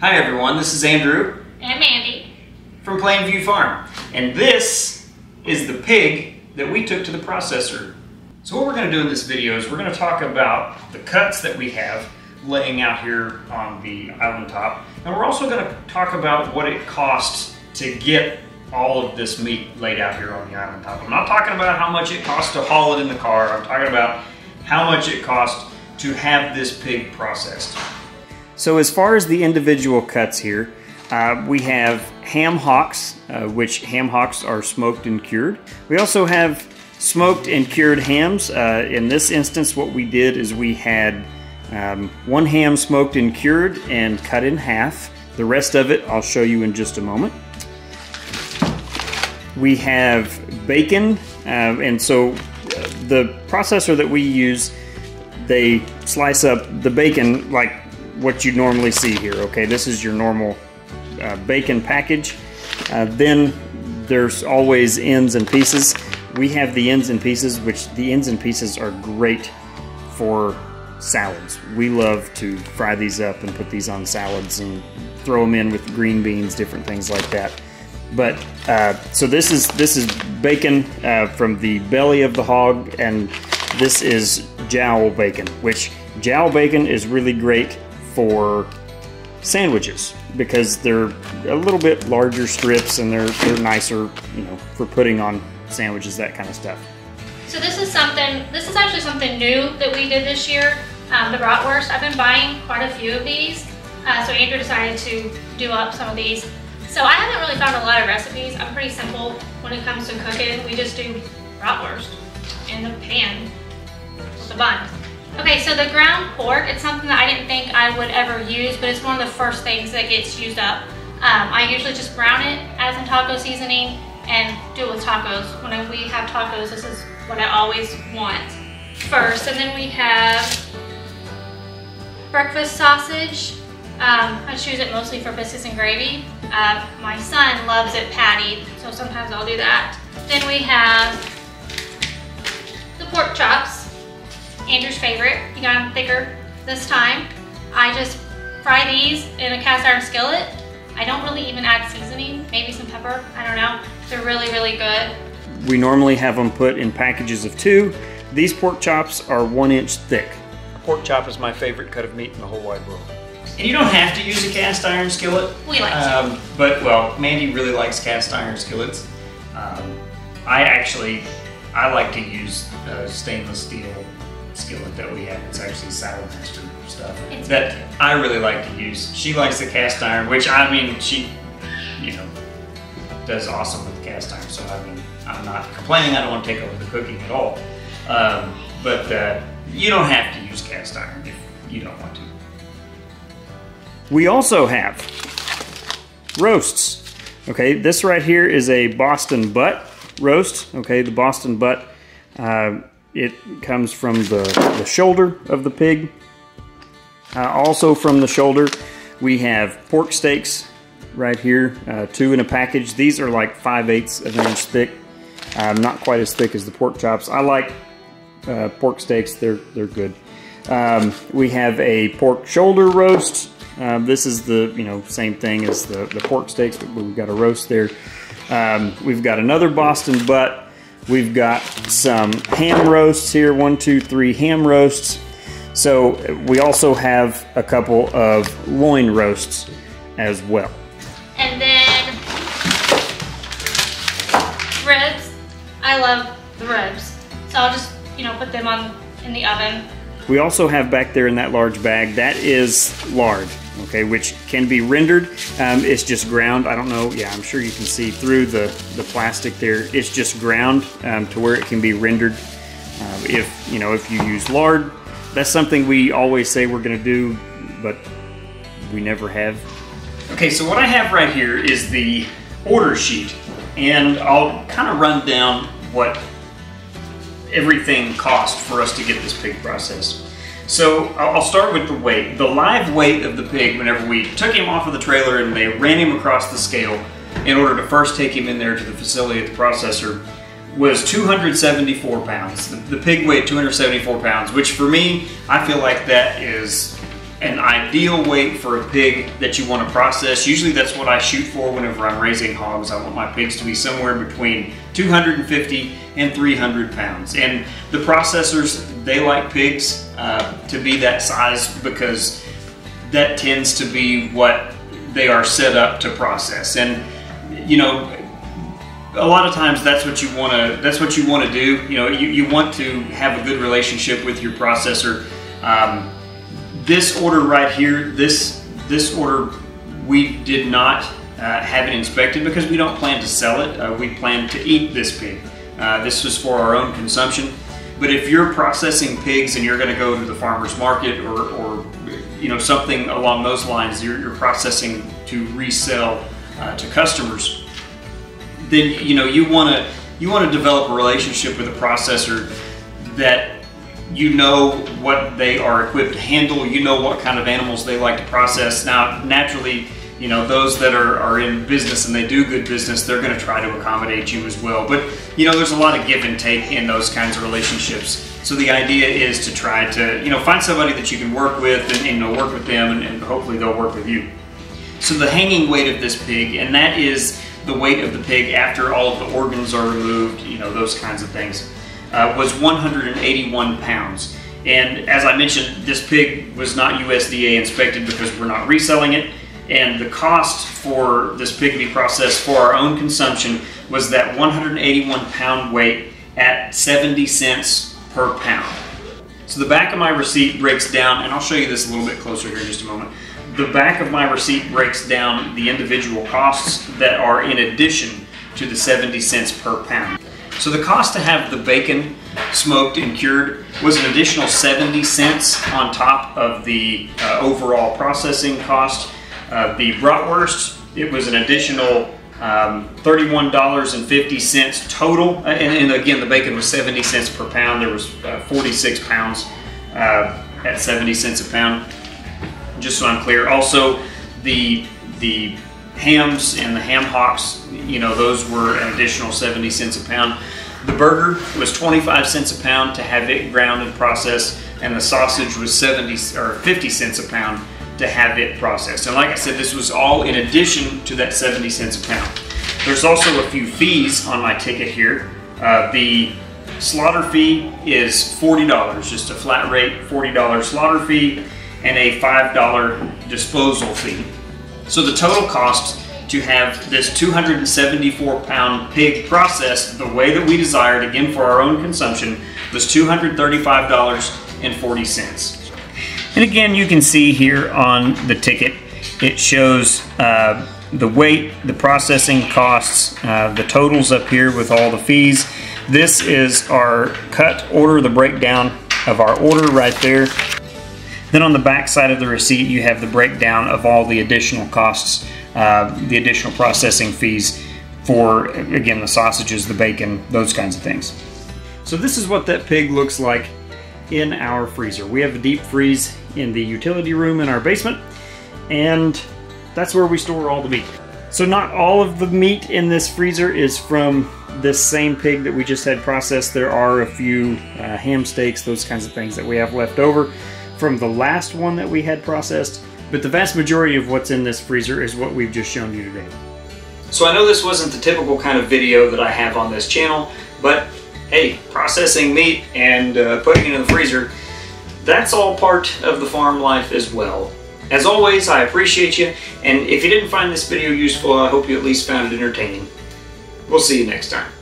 Hi everyone, this is Andrew and Mandy from Plane View Farm, and this is the pig that we took to the processor. So what we're going to do in this video is we're going to talk about the cuts that we have laying out here on the island top, and we're also going to talk about what it costs to get all of this meat laid out here on the island top. I'm not talking about how much it costs to haul it in the car, I'm talking about how much it costs to have this pig processed. So as far as the individual cuts here, uh, we have ham hocks, uh, which ham hocks are smoked and cured. We also have smoked and cured hams. Uh, in this instance, what we did is we had um, one ham smoked and cured and cut in half. The rest of it I'll show you in just a moment. We have bacon, uh, and so uh, the processor that we use, they slice up the bacon like what you normally see here. Okay, this is your normal uh, bacon package. Uh, then there's always ends and pieces. We have the ends and pieces, which the ends and pieces are great for salads. We love to fry these up and put these on salads and throw them in with green beans, different things like that. But uh, so this is this is bacon uh, from the belly of the hog, and this is jowl bacon, which jowl bacon is really great for sandwiches because they're a little bit larger strips and they're they're nicer, you know, for putting on sandwiches, that kind of stuff. So this is something. This is actually something new that we did this year. Um, the bratwurst. I've been buying quite a few of these. Uh, so Andrew decided to do up some of these. So I haven't really found a lot of recipes. I'm pretty simple when it comes to cooking. We just do bratwurst in the pan with the bun. Okay, so the ground pork, it's something that I didn't think I would ever use, but it's one of the first things that gets used up. Um, I usually just brown it as in taco seasoning and do it with tacos. When we have tacos, this is what I always want first. And then we have breakfast sausage. Um, I choose it mostly for biscuits and gravy. Uh, my son loves it patty, so sometimes I'll do that. Then we have the pork chops. Andrew's favorite. He got them thicker this time. I just fry these in a cast iron skillet. I don't really even add seasoning, maybe some pepper, I don't know. They're really, really good. We normally have them put in packages of two. These pork chops are one inch thick. A pork chop is my favorite cut of meat in the whole wide world. And you don't have to use a cast iron skillet. We like to. Um, but, well, Mandy really likes cast iron skillets. Um, I actually, I like to use uh, stainless steel skillet that we have. It's actually Saladmaster stuff It's that I really like to use. She likes the cast iron, which I mean, she, you know, does awesome with the cast iron. So I mean, I'm not complaining. I don't want to take over the cooking at all. Um, but uh, you don't have to use cast iron if you don't want to. We also have roasts. Okay, this right here is a Boston butt roast. Okay, the Boston butt. Uh, it comes from the, the shoulder of the pig. Uh, also from the shoulder, we have pork steaks right here, uh, two in a package. These are like 5 eighths of an inch thick. Um, not quite as thick as the pork chops. I like uh, pork steaks, they're, they're good. Um, we have a pork shoulder roast. Um, this is the you know same thing as the, the pork steaks, but we've got a roast there. Um, we've got another Boston butt. We've got some ham roasts here, one, two, three ham roasts. So we also have a couple of loin roasts as well. And then ribs. I love the ribs. So I'll just, you know, put them on in the oven. We also have back there in that large bag, that is lard, okay, which can be rendered. Um, it's just ground. I don't know, yeah, I'm sure you can see through the, the plastic there. It's just ground um, to where it can be rendered. Um, if, you know, if you use lard, that's something we always say we're gonna do, but we never have. Okay, so what I have right here is the order sheet, and I'll kind of run down what everything cost for us to get this pig processed. So I'll start with the weight. The live weight of the pig, whenever we took him off of the trailer and they ran him across the scale in order to first take him in there to the facility at the processor, was 274 pounds. The, pig weighed 274 pounds, which for me, I feel like that is an ideal weight for a pig that you want to process. Usually that's what I shoot for whenever I'm raising hogs. I want my pigs to be somewhere between 250 and 300 pounds. And the processors, they like pigs uh, to be that size because that tends to be what they are set up to process. And you know, a lot of times that's what you want to that's what you want to do. You know, you, you want to have a good relationship with your processor. Um, this order right here, this this order, we did not uh, have it inspected because we don't plan to sell it. Uh, we plan to eat this pig. Uh, this was for our own consumption. But if you're processing pigs and you're going to go to the farmer's market or, or you know something along those lines, you're, you're processing to resell uh, to customers, then you know you want to you want to develop a relationship with a processor that you know what they are equipped to handle, you know what kind of animals they like to process. Now, naturally, you know, those that are, are in business and they do good business, they're going to try to accommodate you as well. But, you know, there's a lot of give and take in those kinds of relationships. So the idea is to try to, you know, find somebody that you can work with and, you know, work with them and, and hopefully they'll work with you. So the hanging weight of this pig, and that is the weight of the pig after all of the organs are removed, you know, those kinds of things uh, was 181 pounds. And as I mentioned, this pig was not USDA inspected because we're not reselling it. And the cost for this pig to be processed for our own consumption was that 181 pound weight at 70 cents per pound. So the back of my receipt breaks down, and I'll show you this a little bit closer here in just a moment. The back of my receipt breaks down the individual costs that are in addition to the 70 cents per pound. So the cost to have the bacon smoked and cured was an additional 70 cents on top of the uh, overall processing cost. Uh, the bratwurst, it was an additional um, $31.50 total. And, and, again, the bacon was 70 cents per pound. There was uh, 46 pounds uh, at 70 cents a pound. Just so I'm clear. Also, the the hams and the ham hocks, you know, those were an additional 70 cents a pound. The burger was 25 cents a pound to have it ground and processed, and the sausage was 70 or 50 cents a pound to have it processed. And like I said, this was all in addition to that 70 cents a pound. There's also a few fees on my ticket here. Uh, the slaughter fee is $40, just a flat rate $40 slaughter fee and a $5 disposal fee. So the total cost to have this 274 pound pig processed the way that we desired, again for our own consumption, was $235.40. And again, you can see here on the ticket, it shows uh, the weight, the processing costs, uh, the totals up here with all the fees. This is our cut order, the breakdown of our order right there. Then on the back side of the receipt, you have the breakdown of all the additional costs, uh, the additional processing fees for, again, the sausages, the bacon, those kinds of things. So this is what that pig looks like in our freezer. We have a deep freeze in the utility room in our basement, and that's where we store all the meat. So not all of the meat in this freezer is from this same pig that we just had processed. There are a few uh, ham steaks, those kinds of things that we have left over from the last one that we had processed, but the vast majority of what's in this freezer is what we've just shown you today. So I know this wasn't the typical kind of video that I have on this channel, but hey, processing meat and uh, putting it in the freezer, that's all part of the farm life as well. As always, I appreciate you, and if you didn't find this video useful, I hope you at least found it entertaining. We'll see you next time.